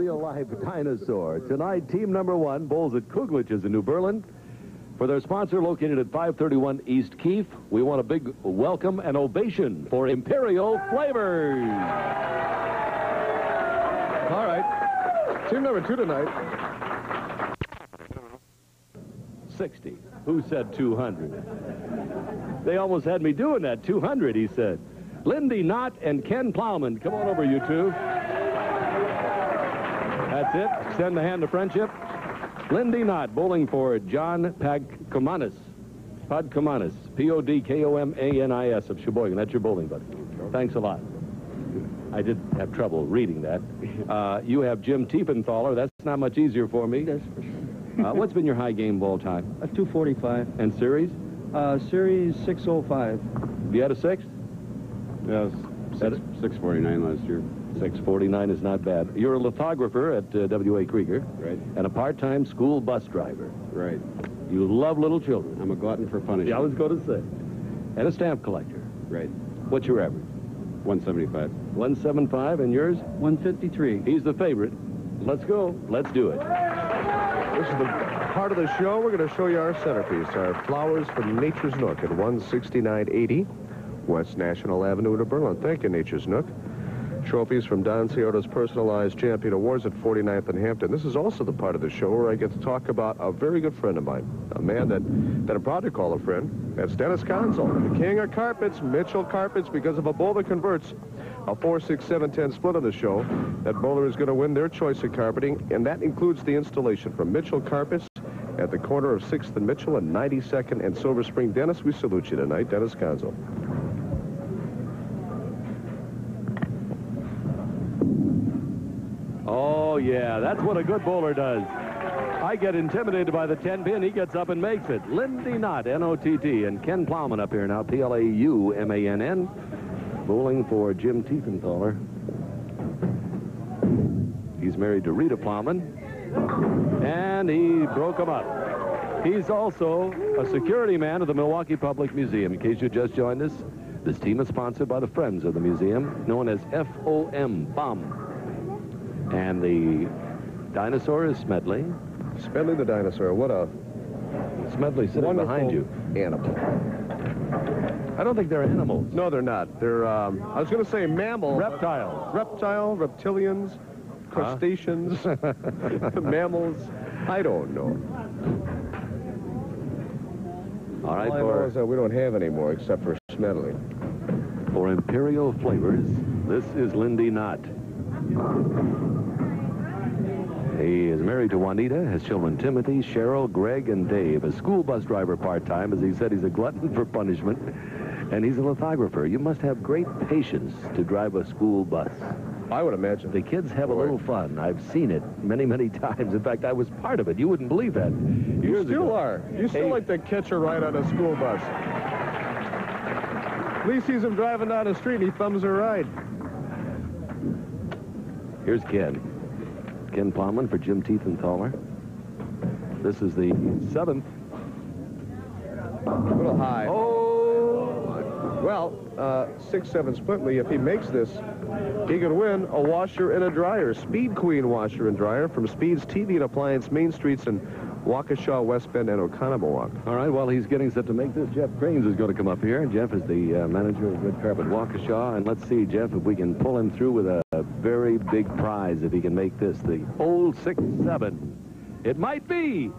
real-life dinosaur. Tonight, team number one bowls at Kuglich's in New Berlin. For their sponsor, located at 531 East Keefe, we want a big welcome and ovation for Imperial Flavors. All right. Team number two tonight. 60. Who said 200? They almost had me doing that. 200, he said. Lindy Knott and Ken Plaumann. Come on over, you two. That's it. Extend the hand of friendship. Lindy Knott bowling for John Podkomanis. Podkomanis. P-O-D-K-O-M-A-N-I-S of Sheboygan. That's your bowling buddy. Thanks a lot. I did have trouble reading that. Uh, you have Jim Tiefenthaler. That's not much easier for me. Yes, for sure. Uh, what's been your high game ball time? A 245. And series? Uh, series 605. Have you had a six? Yes, That- 649 last year. 649 is not bad. You're a lithographer at uh, W.A. Krueger. Right. And a part-time school bus driver. Right. You love little children. I'm a glutton for punishment. Yeah, I was going to say. And a stamp collector. Right. What's your average? 175. 175, and yours? 153. He's the favorite. Let's go. Let's do it. This is the part of the show. We're going to show you our centerpiece, our flowers from Nature's Nook at 16980 West National Avenue in Berlin. Thank you, Nature's Nook. Trophies from Don Cioto's personalized champion awards at 49th and Hampton. This is also the part of the show where I get to talk about a very good friend of mine, a man that, that I'm proud to call a friend. That's Dennis Consul, the king of carpets, Mitchell Carpets, because if a bowler converts a 4, 6, 7, 10 split on the show, that bowler is going to win their choice of carpeting, and that includes the installation from Mitchell Carpets at the corner of 6th and Mitchell and 92nd and Silver Spring. Dennis, we salute you tonight. Dennis Consul. Oh, yeah, that's what a good bowler does. I get intimidated by the 10 pin. He gets up and makes it. Lindy Knott, N-O-T-T, and Ken Plaumann up here now, P-L-A-U-M-A-N-N, bowling for Jim Tiefenthaler. He's married to Rita Plaumann, and he broke him up. He's also a security man of the Milwaukee Public Museum. In case you just joined us, this team is sponsored by the Friends of the Museum, known as FOM, BOM. And the dinosaur is Smedley. Smedley the dinosaur. What a Smedley sitting wonderful behind you. animal. I don't think they're animals. No, they're not. They're, um, I was going to say mammal. Reptiles. Reptile, reptilians, crustaceans, mammals. I don't know. All right, All I know is that we don't have any more except for Smedley. for Imperial Flavors, this is Lindy Knott. He is married to Juanita, has children Timothy, Cheryl, Greg, and Dave. A school bus driver part-time. As he said, he's a glutton for punishment. And he's a lithographer. You must have great patience to drive a school bus. I would imagine. The kids have a little fun. I've seen it many, many times. In fact, I was part of it. You wouldn't believe that. You Years still ago. are. You still Hey. like to catch a ride on a school bus. Lee sees him driving down the street and he thumbs a ride. Here's Ken. Ken Plaumann for Jim Teeth and Tiefenthaler. This is the seventh. A little high. Oh! Well, uh, 6-7 split Lee, if he makes this, he could win a washer and a dryer. Speed Queen washer and dryer from Speed's TV and Appliance Main Streets in Waukesha, West Bend, and Oconomowoc. All right, while he's getting set to make this, Jeff Cranes is going to come up here. Jeff is the uh, manager of Red Carpet Waukesha. And let's see, Jeff, if we can pull him through with a, a very big prize if he can make this. The old 6-7. It might be.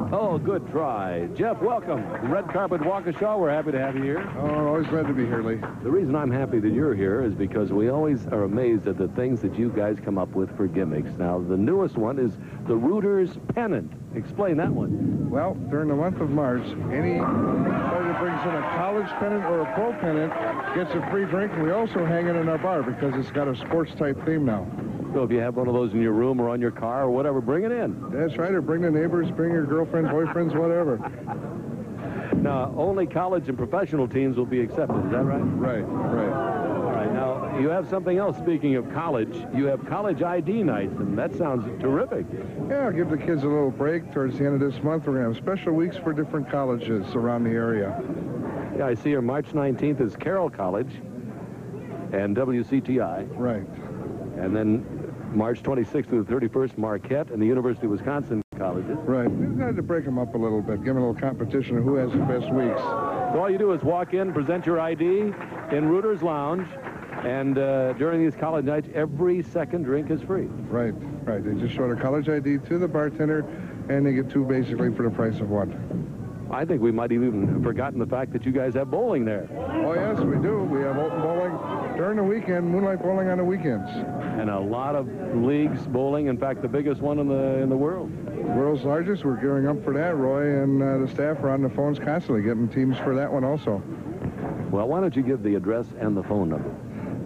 Oh, good try. Jeff, welcome. Red Carpet Waukesha, we're happy to have you here. Oh, always glad to be here, Lee. The reason I'm happy that you're here is because we always are amazed at the things that you guys come up with for gimmicks. Now, the newest one is the Rooters Pennant. Explain that one. Well, during the month of March, anybody that brings in a college pennant or a pro pennant gets a free drink. And we also hang it in our bar because it's got a sports-type theme now. So if you have one of those in your room or on your car or whatever, bring it in. That's right, or bring the neighbors, bring your girlfriend, boyfriends, whatever. Now, only college and professional teams will be accepted. Is that right? Right, right. All right. Now, you have something else. Speaking of college, you have college ID nights, and that sounds terrific. Yeah, I'll give the kids a little break towards the end of this month. We're going to have special weeks for different colleges around the area. Yeah, I see here March 19th is Carroll College and WCTI. Right. And then March 26th through the 31st, Marquette and the University of Wisconsin colleges. Right. We decided to break them up a little bit, give them a little competition of who has the best weeks. So all you do is walk in, present your ID in Reuter's Lounge, and uh, during these college nights, every second drink is free. Right, right. They just show their college ID to the bartender, and they get two basically for the price of one. I think we might have even forgotten the fact that you guys have bowling there. Oh, yes, we do. We have open bowling during the weekend, moonlight bowling on the weekends. And a lot of leagues bowling, in fact, the biggest one in the in the world. World's largest. We're gearing up for that. Roy and uh, the staff are on the phones constantly getting teams for that one also. Well, why don't you give the address and the phone number?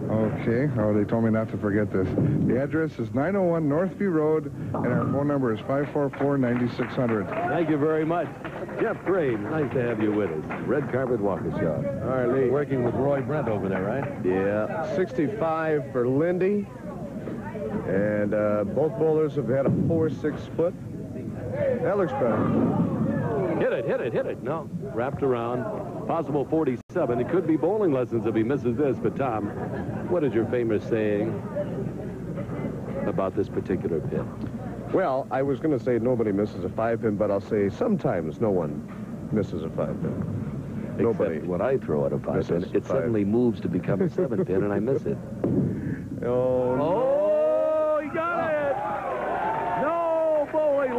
Okay. Oh, they told me not to forget this. The address is 901 Northview Road, and our phone number is 544-9600. Thank you very much. Jeff Crane, nice to have you with us. Red Carpet Waukesha. All right, Lee. Working with Roy Brent over there, right? Yeah. 65 for Lindy. And uh, both bowlers have had a 4-6 foot. That looks better. Hit it, hit it, hit it. No, wrapped around. Possible 47. It could be bowling lessons if he misses this. But, Tom, what is your famous saying about this particular pin? Well, I was going to say nobody misses a five pin, but I'll say sometimes no one misses a five pin. Nobody. Except when I throw it a five pin, it five. suddenly moves to become a seven pin, and I miss it. Oh, Oh, he got it! No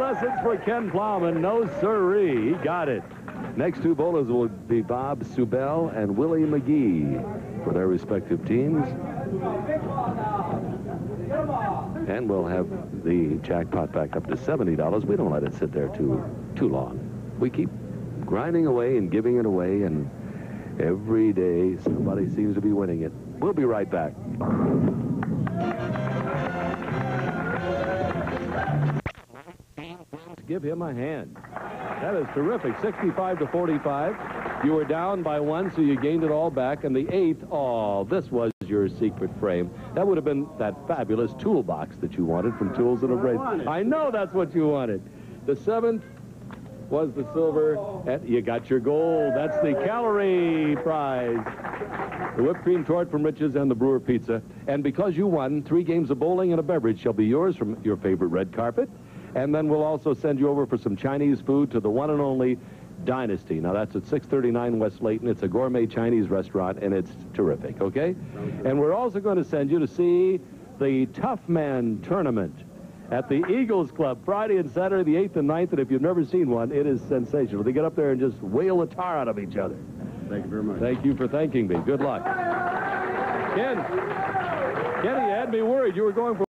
lessons for Ken Plaumann. No sirree. He got it. Next two bowlers will be Bob Subel and Willie McGee for their respective teams. And we'll have the jackpot back up to $70. We don't let it sit there too too long. We keep grinding away and giving it away, and every day somebody seems to be winning it. We'll be right back. Give him a hand. That is terrific. 65 to 45. You were down by one, so you gained it all back. And the eighth, oh, this was your secret frame. That would have been that fabulous toolbox that you wanted from Tools and Abrasives. I know that's what you wanted. The seventh was the silver. And you got your gold. That's the calorie prize. The whipped cream tort from Riches and the Brewer Pizza. And because you won, three games of bowling and a beverage shall be yours from your favorite red carpet. And then we'll also send you over for some Chinese food to the one and only Dynasty. Now, that's at 639 West Layton. It's a gourmet Chinese restaurant, and it's terrific, okay? And we're also going to send you to see the Tough Man Tournament at the Eagles Club Friday and Saturday, the 8th and 9th. And if you've never seen one, it is sensational. They get up there and just wail the tar out of each other. Thank you very much. Thank you for thanking me. Good luck. Ken, Kenny, you had me worried. You were going for